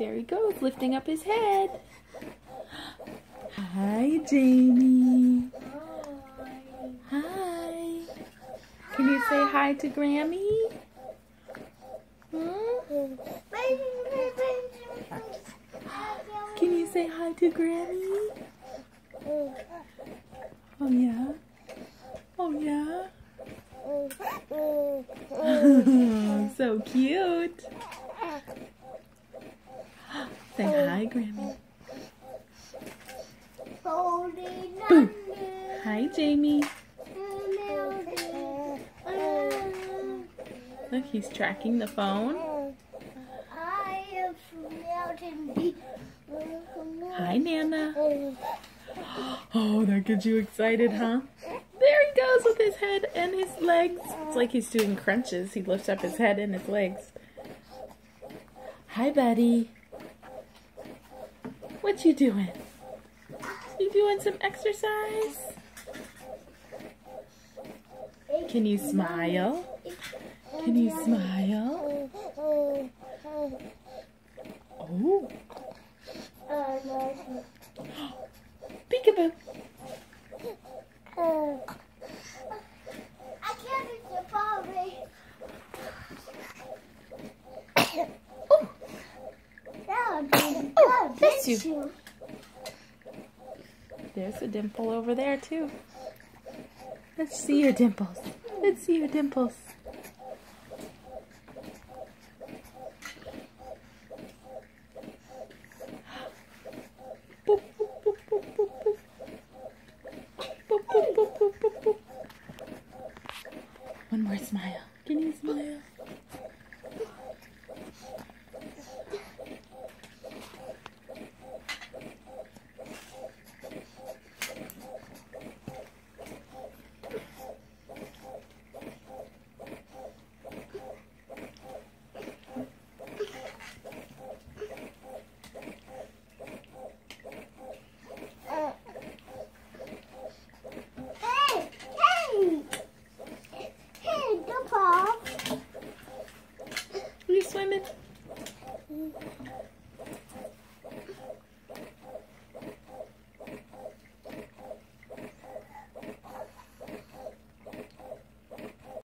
There he goes, lifting up his head. Hi, Jamie. Hi. Can you say hi to Grammy? Hmm? Can you say hi to Grammy? Oh, yeah? Oh, yeah? so cute. Say hi, Grammy. Boom. Hi, Jamie. Look, he's tracking the phone. Hi, Nana. Oh, that gets you excited, huh? There he goes with his head and his legs. It's like he's doing crunches. He lifts up his head and his legs. Hi, buddy. What you doing? You doing some exercise? Can you smile? Can you smile? Oh. Peekaboo. you. There's a dimple over there too. Let's see your dimples. Let's see your dimples. One more smile. Can you smile?